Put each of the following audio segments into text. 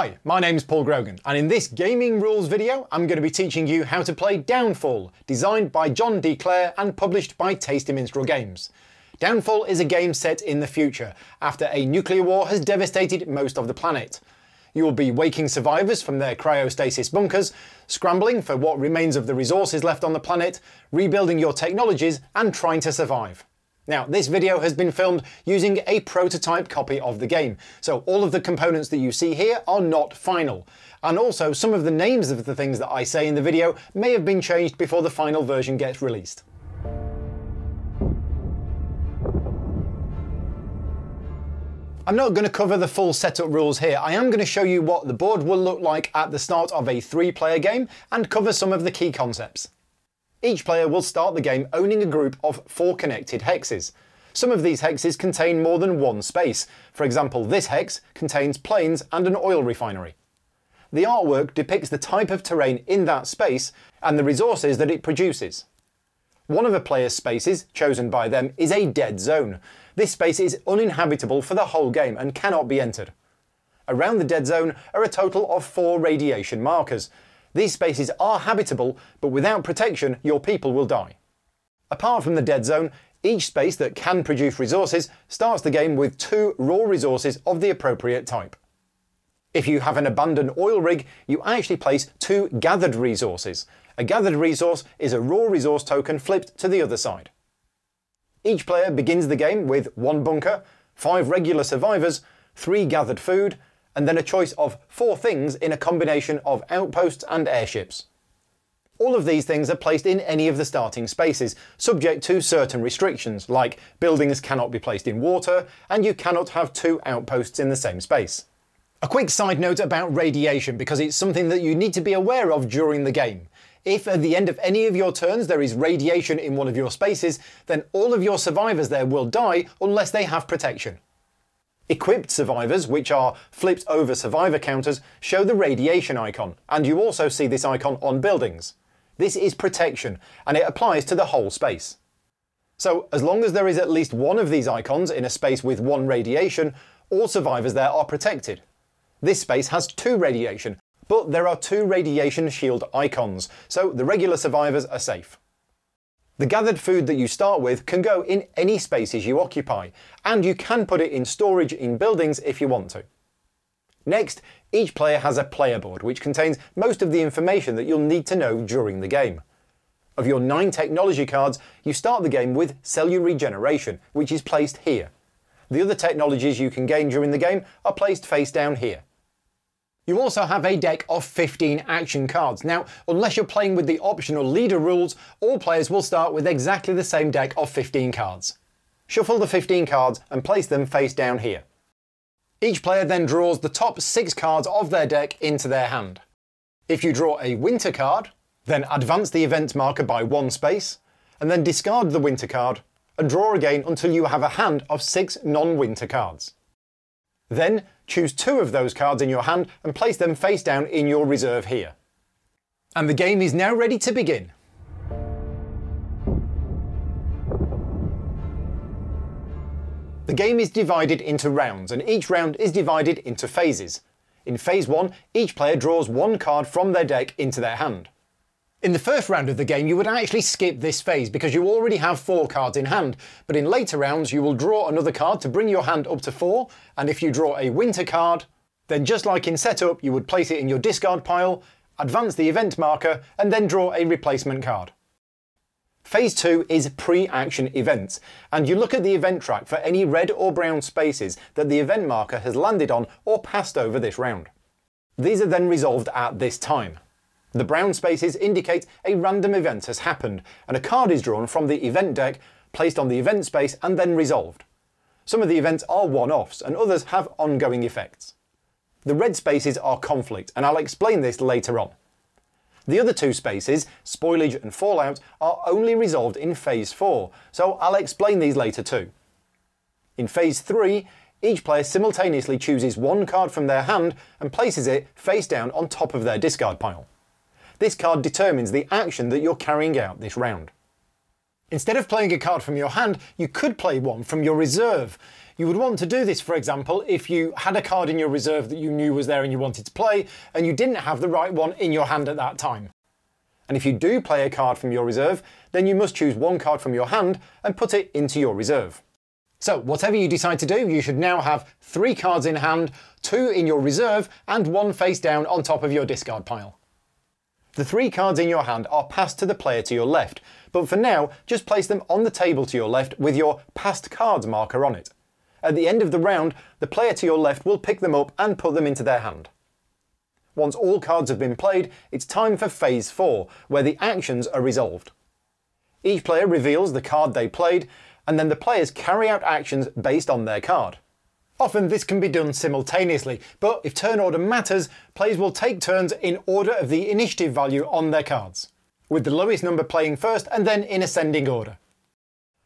Hi, my name's Paul Grogan, and in this gaming rules video, I'm going to be teaching you how to play Downfall, designed by John D. And published by Tasty Minstrel Games. Downfall is a game set in the future, after a nuclear war has devastated most of the planet. You will be waking survivors from their cryostasis bunkers, scrambling for what remains of the resources left on the planet, rebuilding your technologies, and trying to survive. Now, this video has been filmed using a prototype copy of the game, so all of the components that you see here are not final. And also, some of the names of the things that I say in the video may have been changed before the final version gets released. I'm not going to cover the full setup rules here, I am going to show you what the board will look like at the start of a three player game and cover some of the key concepts. Each player will start the game owning a group of four connected hexes. Some of these hexes contain more than one space. For example, this hex contains plains and an oil refinery. The artwork depicts the type of terrain in that space and the resources that it produces. One of a player's spaces, chosen by them, is a dead zone. This space is uninhabitable for the whole game and cannot be entered. Around the dead zone are a total of four radiation markers, these spaces are habitable, but without protection, your people will die. Apart from the dead zone, each space that can produce resources starts the game with two raw resources of the appropriate type. If you have an abandoned oil rig, you actually place two gathered resources. A gathered resource is a raw resource token flipped to the other side. Each player begins the game with one bunker, five regular survivors, three gathered food, and then a choice of four things in a combination of outposts and airships. All of these things are placed in any of the starting spaces, subject to certain restrictions, like buildings cannot be placed in water, and you cannot have two outposts in the same space. A quick side note about radiation, because it's something that you need to be aware of during the game. If at the end of any of your turns there is radiation in one of your spaces, then all of your survivors there will die unless they have protection. Equipped survivors, which are flipped over survivor counters, show the radiation icon, and you also see this icon on buildings. This is protection, and it applies to the whole space. So as long as there is at least one of these icons in a space with one radiation, all survivors there are protected. This space has two radiation, but there are two radiation shield icons, so the regular survivors are safe. The gathered food that you start with can go in any spaces you occupy, and you can put it in storage in buildings if you want to. Next, each player has a player board which contains most of the information that you'll need to know during the game. Of your 9 technology cards, you start the game with cellular regeneration, which is placed here. The other technologies you can gain during the game are placed face down here. You also have a deck of 15 action cards. Now, unless you're playing with the optional leader rules, all players will start with exactly the same deck of 15 cards. Shuffle the 15 cards and place them face down here. Each player then draws the top 6 cards of their deck into their hand. If you draw a winter card, then advance the event marker by one space, and then discard the winter card, and draw again until you have a hand of 6 non-winter cards. Then choose two of those cards in your hand and place them face down in your reserve here. And the game is now ready to begin. The game is divided into rounds and each round is divided into phases. In phase 1, each player draws one card from their deck into their hand. In the first round of the game, you would actually skip this phase because you already have four cards in hand, but in later rounds you will draw another card to bring your hand up to four, and if you draw a winter card, then just like in setup, you would place it in your discard pile, advance the event marker, and then draw a replacement card. Phase 2 is pre-action events, and you look at the event track for any red or brown spaces that the event marker has landed on or passed over this round. These are then resolved at this time. The brown spaces indicate a random event has happened, and a card is drawn from the event deck, placed on the event space, and then resolved. Some of the events are one-offs, and others have ongoing effects. The red spaces are conflict, and I'll explain this later on. The other two spaces, spoilage and fallout, are only resolved in Phase 4, so I'll explain these later too. In Phase 3, each player simultaneously chooses one card from their hand and places it face down on top of their discard pile. This card determines the action that you're carrying out this round. Instead of playing a card from your hand, you could play one from your reserve. You would want to do this, for example, if you had a card in your reserve that you knew was there and you wanted to play, and you didn't have the right one in your hand at that time. And if you do play a card from your reserve, then you must choose one card from your hand and put it into your reserve. So whatever you decide to do, you should now have three cards in hand, two in your reserve, and one face down on top of your discard pile. The three cards in your hand are passed to the player to your left, but for now, just place them on the table to your left with your passed cards marker on it. At the end of the round, the player to your left will pick them up and put them into their hand. Once all cards have been played, it's time for Phase 4, where the actions are resolved. Each player reveals the card they played, and then the players carry out actions based on their card. Often this can be done simultaneously, but if turn order matters, players will take turns in order of the initiative value on their cards, with the lowest number playing first and then in ascending order.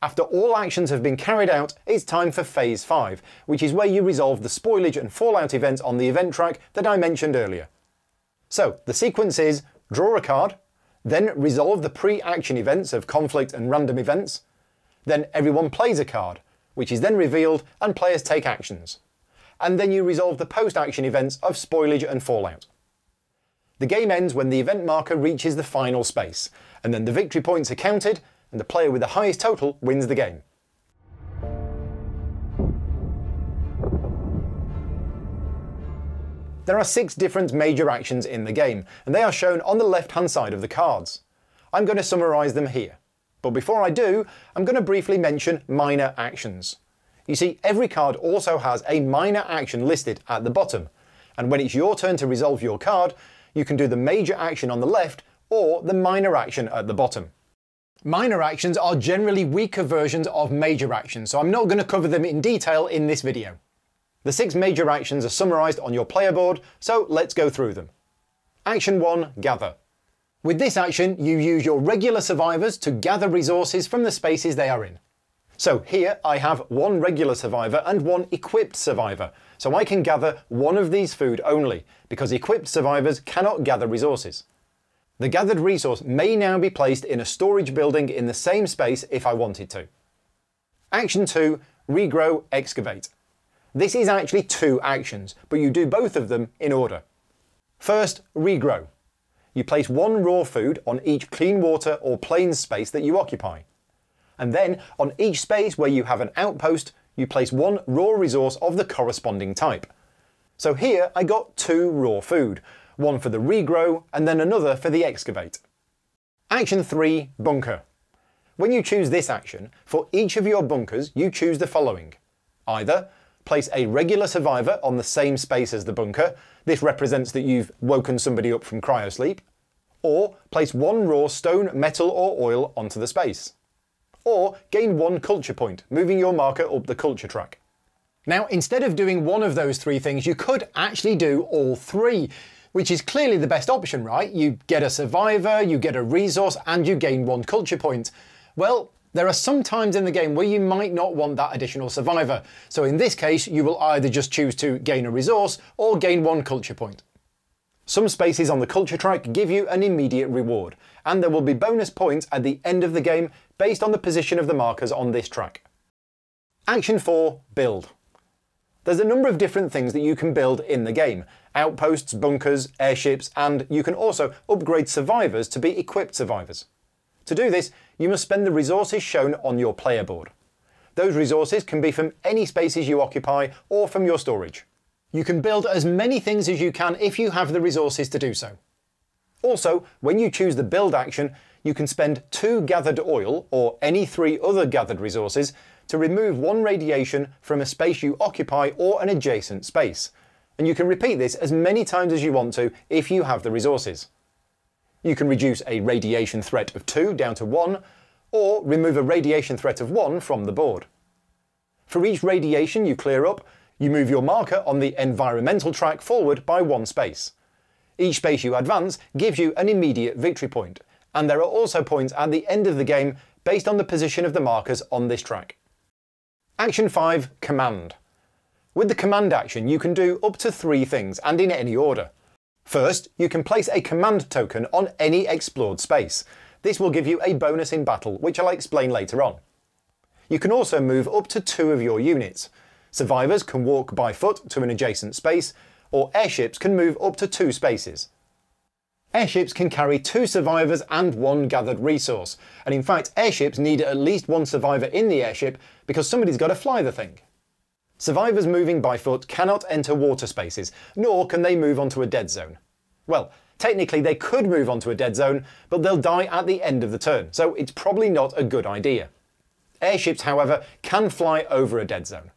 After all actions have been carried out, it's time for Phase 5, which is where you resolve the spoilage and fallout events on the event track that I mentioned earlier. So, the sequence is draw a card, then resolve the pre-action events of conflict and random events, then everyone plays a card, which is then revealed and players take actions. And then you resolve the post-action events of spoilage and fallout. The game ends when the event marker reaches the final space, and then the victory points are counted and the player with the highest total wins the game. There are six different major actions in the game, and they are shown on the left-hand side of the cards. I'm going to summarise them here. But before I do, I'm going to briefly mention minor actions. You see, every card also has a minor action listed at the bottom, and when it's your turn to resolve your card, you can do the major action on the left or the minor action at the bottom. Minor actions are generally weaker versions of major actions, so I'm not going to cover them in detail in this video. The six major actions are summarised on your player board, so let's go through them. Action 1 Gather. With this action, you use your regular survivors to gather resources from the spaces they are in. So here I have one regular survivor and one equipped survivor, so I can gather one of these food only, because equipped survivors cannot gather resources. The gathered resource may now be placed in a storage building in the same space if I wanted to. Action 2, Regrow, Excavate. This is actually two actions, but you do both of them in order. First, Regrow. You place one raw food on each clean water or plains space that you occupy. And then, on each space where you have an outpost, you place one raw resource of the corresponding type. So here I got two raw food, one for the regrow, and then another for the excavate. Action 3 Bunker. When you choose this action, for each of your bunkers you choose the following. Either place a regular survivor on the same space as the bunker, this represents that you've woken somebody up from cryosleep, or place one raw stone, metal or oil onto the space. Or gain one culture point, moving your marker up the culture track. Now, instead of doing one of those three things, you could actually do all three which is clearly the best option, right? You get a survivor, you get a resource, and you gain one culture point. Well, there are some times in the game where you might not want that additional survivor, so in this case you will either just choose to gain a resource or gain one culture point. Some spaces on the culture track give you an immediate reward, and there will be bonus points at the end of the game based on the position of the markers on this track. Action 4 Build. There's a number of different things that you can build in the game, outposts, bunkers, airships, and you can also upgrade survivors to be equipped survivors. To do this, you must spend the resources shown on your player board. Those resources can be from any spaces you occupy or from your storage. You can build as many things as you can if you have the resources to do so. Also, when you choose the build action, you can spend two gathered oil or any three other gathered resources to remove one radiation from a space you occupy or an adjacent space, and you can repeat this as many times as you want to if you have the resources. You can reduce a radiation threat of 2 down to 1, or remove a radiation threat of 1 from the board. For each radiation you clear up, you move your marker on the environmental track forward by one space. Each space you advance gives you an immediate victory point, and there are also points at the end of the game based on the position of the markers on this track. Action 5 Command. With the command action, you can do up to three things, and in any order. First, you can place a command token on any explored space. This will give you a bonus in battle, which I'll explain later on. You can also move up to two of your units. Survivors can walk by foot to an adjacent space, or airships can move up to two spaces. Airships can carry two survivors and one gathered resource, and in fact airships need at least one survivor in the airship because somebody's got to fly the thing. Survivors moving by foot cannot enter water spaces, nor can they move onto a dead zone. Well, technically they could move onto a dead zone, but they'll die at the end of the turn, so it's probably not a good idea. Airships, however, can fly over a dead zone.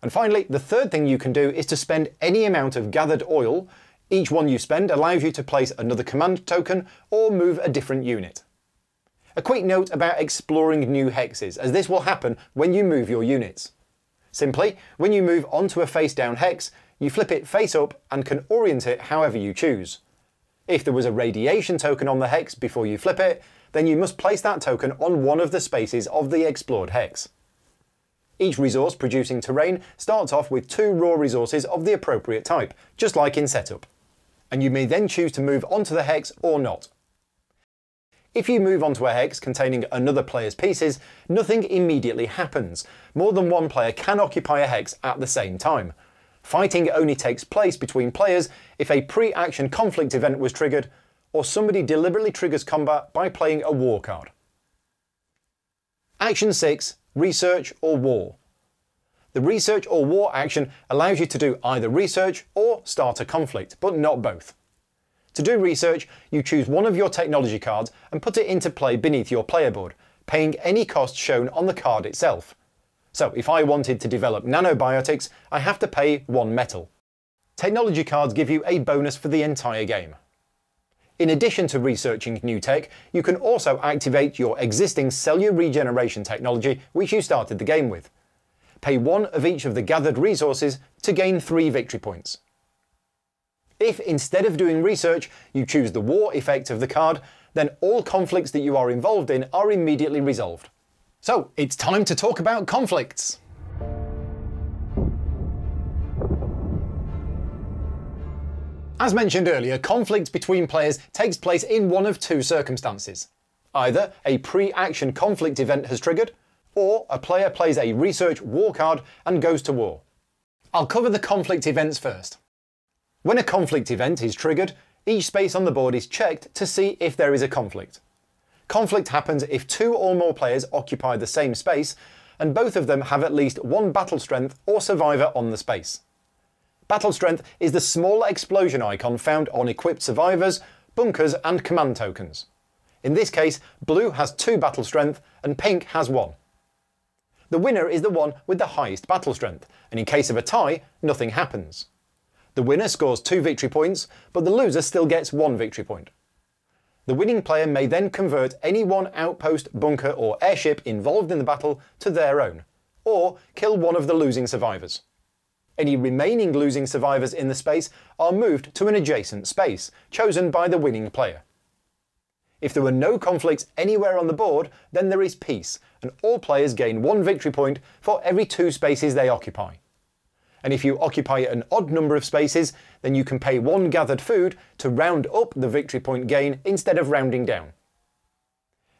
And finally, the third thing you can do is to spend any amount of gathered oil. Each one you spend allows you to place another command token or move a different unit. A quick note about exploring new hexes, as this will happen when you move your units. Simply, when you move onto a face down hex, you flip it face up and can orient it however you choose. If there was a radiation token on the hex before you flip it, then you must place that token on one of the spaces of the explored hex. Each resource producing terrain starts off with two raw resources of the appropriate type, just like in setup. And you may then choose to move onto the hex or not. If you move onto a hex containing another player's pieces, nothing immediately happens. More than one player can occupy a hex at the same time. Fighting only takes place between players if a pre-action conflict event was triggered, or somebody deliberately triggers combat by playing a war card. Action 6 research or war. The research or war action allows you to do either research or start a conflict, but not both. To do research, you choose one of your technology cards and put it into play beneath your player board, paying any cost shown on the card itself. So if I wanted to develop nanobiotics, I have to pay one metal. Technology cards give you a bonus for the entire game. In addition to researching new tech, you can also activate your existing cellular regeneration technology which you started the game with. Pay one of each of the gathered resources to gain three victory points. If instead of doing research you choose the war effect of the card, then all conflicts that you are involved in are immediately resolved. So it's time to talk about conflicts. As mentioned earlier, conflict between players takes place in one of two circumstances. Either a pre-action conflict event has triggered, or a player plays a research war card and goes to war. I'll cover the conflict events first. When a conflict event is triggered, each space on the board is checked to see if there is a conflict. Conflict happens if two or more players occupy the same space, and both of them have at least one battle strength or survivor on the space. Battle Strength is the small explosion icon found on equipped survivors, bunkers and command tokens. In this case, blue has 2 battle strength and pink has 1. The winner is the one with the highest battle strength, and in case of a tie, nothing happens. The winner scores 2 victory points, but the loser still gets 1 victory point. The winning player may then convert any one outpost, bunker or airship involved in the battle to their own, or kill one of the losing survivors. Any remaining losing survivors in the space are moved to an adjacent space, chosen by the winning player. If there were no conflicts anywhere on the board, then there is peace, and all players gain one victory point for every two spaces they occupy. And if you occupy an odd number of spaces, then you can pay one gathered food to round up the victory point gain instead of rounding down.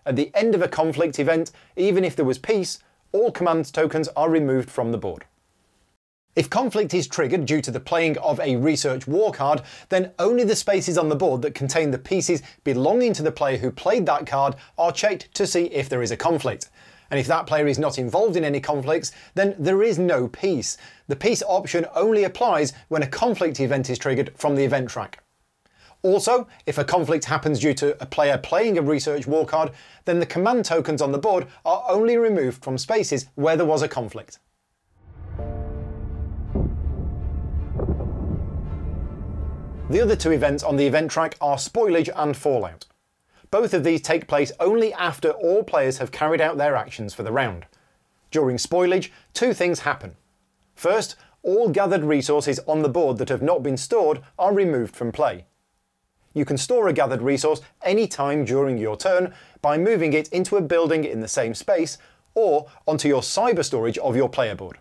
At the end of a conflict event, even if there was peace, all command tokens are removed from the board. If conflict is triggered due to the playing of a research war card, then only the spaces on the board that contain the pieces belonging to the player who played that card are checked to see if there is a conflict. And if that player is not involved in any conflicts, then there is no peace. The peace option only applies when a conflict event is triggered from the event track. Also, if a conflict happens due to a player playing a research war card, then the command tokens on the board are only removed from spaces where there was a conflict. The other two events on the event track are Spoilage and Fallout. Both of these take place only after all players have carried out their actions for the round. During Spoilage, two things happen. First, all gathered resources on the board that have not been stored are removed from play. You can store a gathered resource any time during your turn by moving it into a building in the same space or onto your cyber storage of your player board.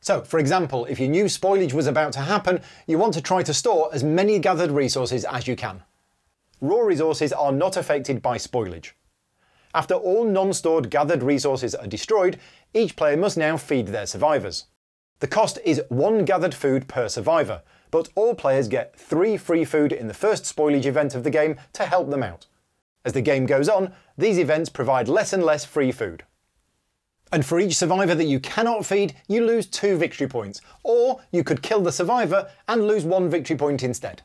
So, for example, if you knew spoilage was about to happen, you want to try to store as many gathered resources as you can. Raw resources are not affected by spoilage. After all non-stored gathered resources are destroyed, each player must now feed their survivors. The cost is one gathered food per survivor, but all players get three free food in the first spoilage event of the game to help them out. As the game goes on, these events provide less and less free food. And for each survivor that you cannot feed, you lose two victory points, or you could kill the survivor and lose one victory point instead.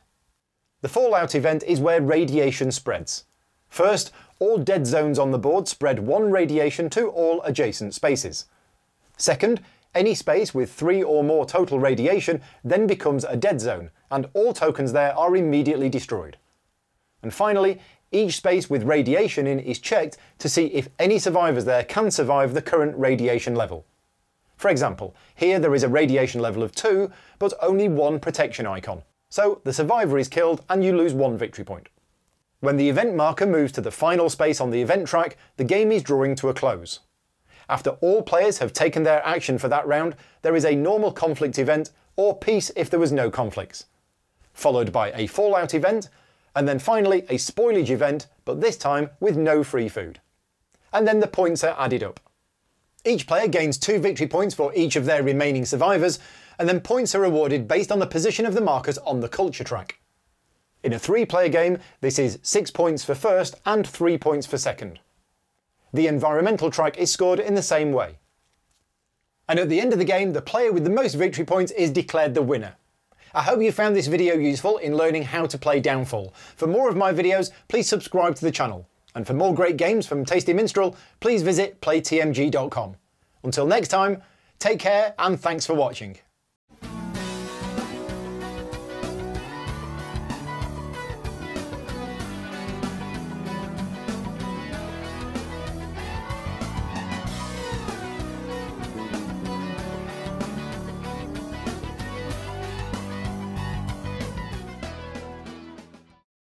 The Fallout event is where radiation spreads. First, all dead zones on the board spread one radiation to all adjacent spaces. Second, any space with three or more total radiation then becomes a dead zone, and all tokens there are immediately destroyed. And finally, each space with radiation in is checked to see if any survivors there can survive the current radiation level. For example, here there is a radiation level of 2, but only one protection icon. So the survivor is killed and you lose one victory point. When the event marker moves to the final space on the event track, the game is drawing to a close. After all players have taken their action for that round, there is a normal conflict event, or peace if there was no conflicts. Followed by a fallout event, and then finally a spoilage event, but this time with no free food. And then the points are added up. Each player gains two victory points for each of their remaining survivors, and then points are awarded based on the position of the markers on the culture track. In a three-player game, this is 6 points for first and 3 points for second. The environmental track is scored in the same way. And at the end of the game, the player with the most victory points is declared the winner. I hope you found this video useful in learning how to play Downfall. For more of my videos, please subscribe to the channel. And for more great games from Tasty Minstrel, please visit playtmg.com. Until next time, take care and thanks for watching.